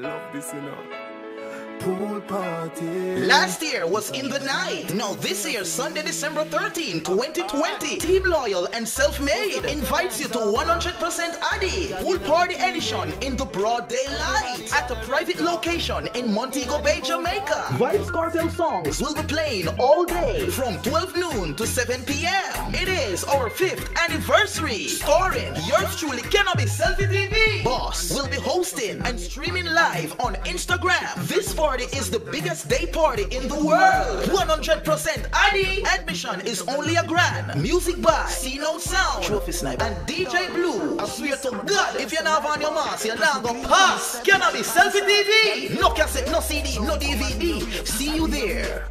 Love this, you know. Pool party. Last year was in the night. Now this year, Sunday, December 13, 2020, Team Loyal and Self-Made invites you to 100% Addi Pool Party Edition in the broad daylight at a private location in Montego Bay, Jamaica. Vybz Kartel songs will be playing all day from 12 noon to 7 p.m. It is our fifth anniversary. Starring yours truly, Kanabis Selfi TV. Boss will be hosting and streaming live on Instagram. This party is the biggest day party in the world. 100% ID. Admission is only a grand. Music by C No Sound, Trophy Sniper, and DJ Blue. I swear to God, if you're not on your mask, you're not gonna pass. Kanabis Selfi TV. No cassette, no CD, no DVD. See you there.